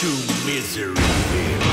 to Miseryville.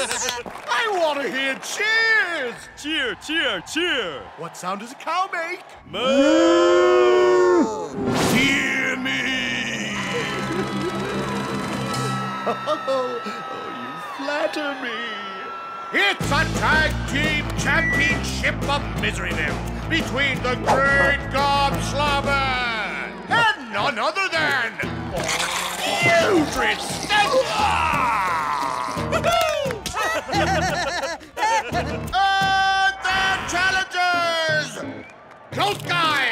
I want to hear cheers! Cheer, cheer, cheer! What sound does a cow make? Moo! Hear me! Oh, you flatter me. It's a tag team championship of Miseryville between the great Gobslobber and none other than Mildred and their challengers, Close Guy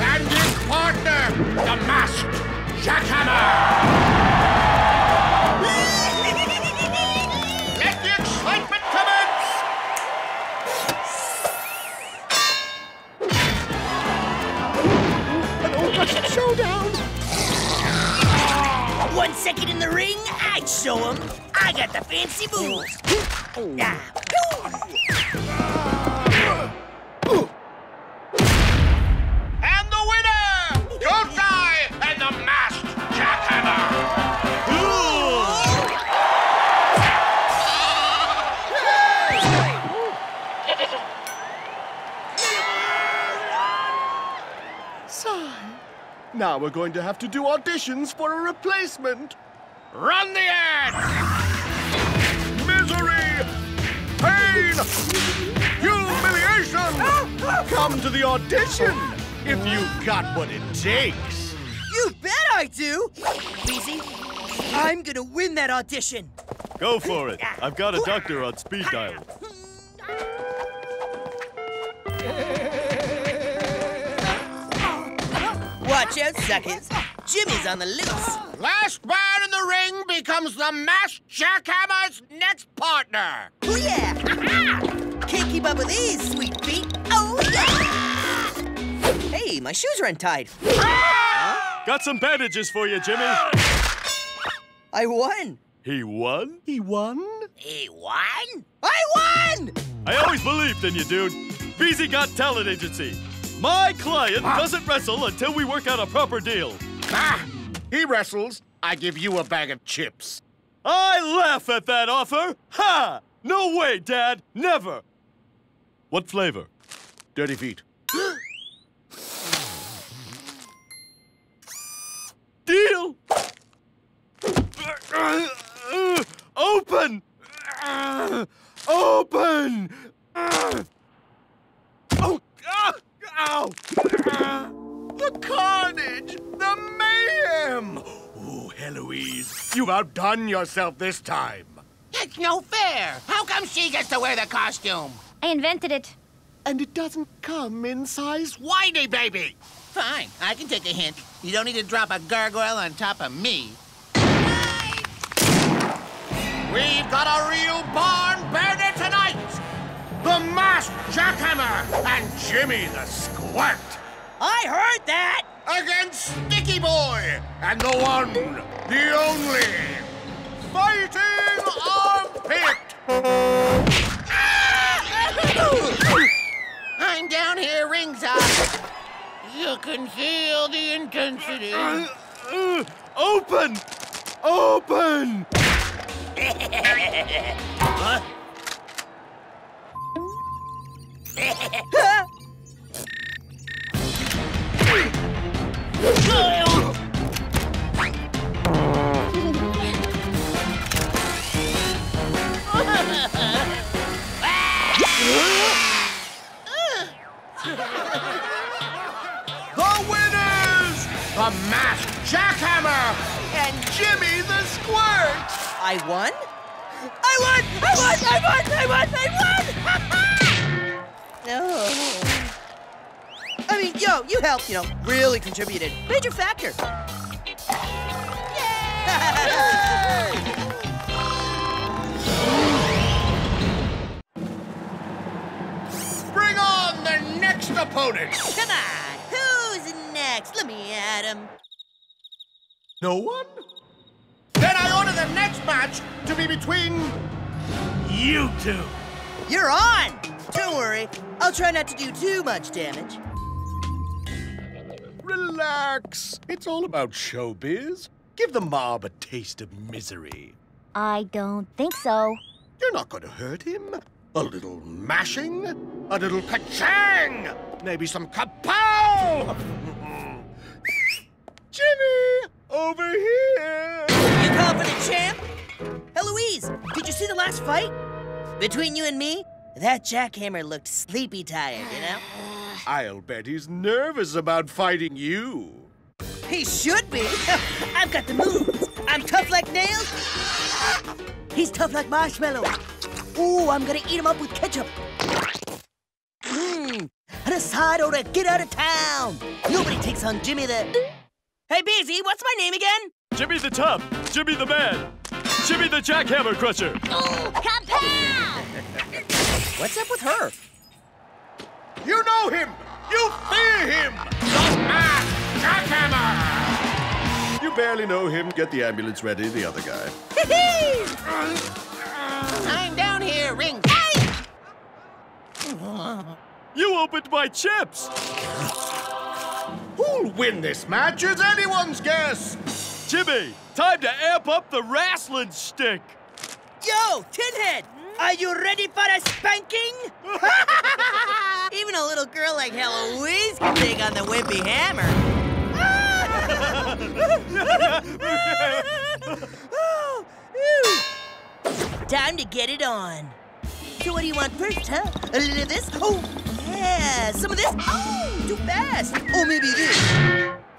and his partner, the masked Jackhammer. Let the excitement commence! An showdown! One second in the ring, I'd show 'em. I got the fancy moves. And the winner, Goat Guy and the masked Jackhammer. Sigh. Now we're going to have to do auditions for a replacement. Run the ad! Pain! Humiliation! Come to the audition if you've got what it takes. you bet I do! Easy. I'm gonna win that audition. Go for it. I've got a doctor on speed dial. Watch out, suckers. Jimmy's on the loose. Last man in the ring becomes the masked jackhammer's next partner. Oh, yeah. Can't keep up with these sweet feet. Oh, yeah. Hey, my shoes are untied. Got some bandages for you, Jimmy. I won. He won? He won? He won? I won! I always believed in you, dude. Beezy Got Talent Agency. My client doesn't wrestle until we work out a proper deal. Ah, he wrestles. I give you a bag of chips. I laugh at that offer. Ha! No way, Dad. Never. What flavor? Dirty feet. Deal. Open. Open. Oh, ah, ow. The carnage! The mayhem! Ooh, Heloise, you've outdone yourself this time. It's no fair. How come she gets to wear the costume? I invented it. And it doesn't come in size whitey, baby. Fine, I can take a hint. You don't need to drop a gargoyle on top of me. We've got a real barn burner tonight. The masked jackhammer and Jimmy the Squirt I heard that! Against Sticky Boy and the one, the only, Fighting Armpit. I'm down here ringside. You can feel the intensity. Uh, open. Open. the I won? I won! I won! I won! I won! I won! no. I mean, yo, you helped, you know, really contributed. Major factor. Yay! Bring on the next opponent. Come on, who's next? Let me at him. No one? Then I order the next match to be between you two. You're on! Don't worry, I'll try not to do too much damage. Relax. It's all about showbiz. Give the mob a taste of misery. I don't think so. You're not going to hurt him. A little mashing, a little ka-chang, maybe some kapow! Jimmy, over here! Champ? Heloise, did you see the last fight? Between you and me, that jackhammer looked sleepy tired, you know? I'll bet he's nervous about fighting you. He should be. I've got the moves. I'm tough like nails. He's tough like marshmallow. Ooh, I'm gonna eat him up with ketchup. Mmm, and a side order, get out of town. Nobody takes on Jimmy the... Hey, Beezy, what's my name again? Jimmy the Tough, Jimmy the Man, Jimmy the Jackhammer Crusher. Kapow! What's up with her? You know him! You fear him! The Masked Jackhammer! You barely know him. Get the ambulance ready, the other guy. I'm down here, ring. You opened my chips. Who'll win this match is anyone's guess! Jimmy, time to amp up the wrestling stick. Yo, Tinhead, are you ready for a spanking? Even a little girl like Heloise can take on the wimpy hammer. Time to get it on. So what do you want first, huh? A little of this? Oh, yeah. Some of this? Oh, too fast. Oh, maybe this.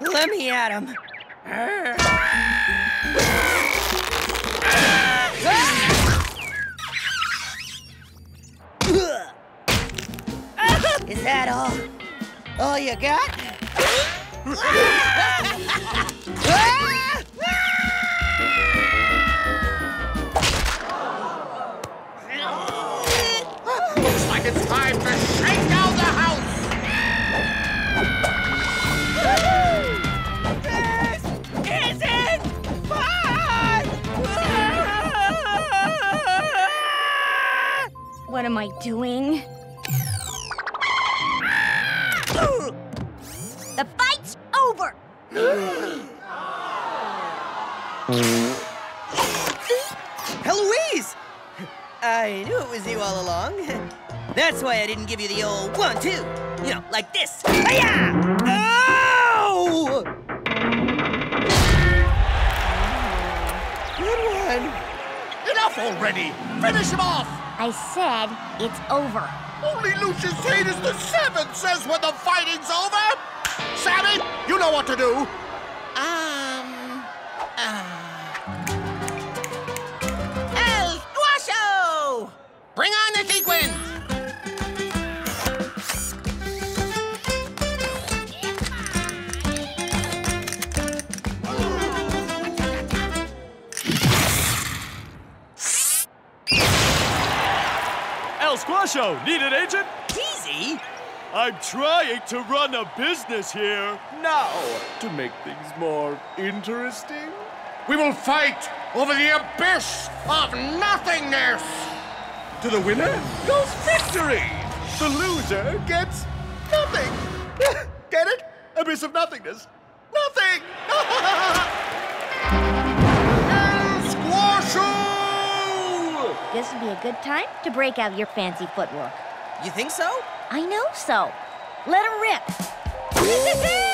Let me at him. Is that all? All you got? am I doing? The fight's over! Heloise! I knew it was you all along. That's why I didn't give you the old one, two. You know, like this. Hiya! Ow! Good one. Enough already! Finish him off! I said it's over. Only Lucius Heinous the Seventh says when the fighting's over! Sammy, you know what to do! Um. Uh. El Squasho! Bring on the sequence! El Squasho, need an agent? Easy. I'm trying to run a business here. Now, to make things more interesting, we will fight over the abyss of nothingness! To the winner goes victory! The loser gets nothing! Get it? Abyss of nothingness. Nothing! This would be a good time to break out your fancy footwork. You think so? I know so. Let him rip.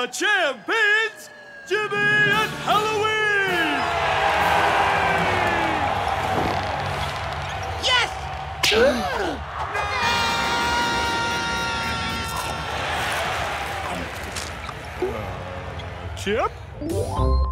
the champions, Jimmy and Halloween! Yes! Chip?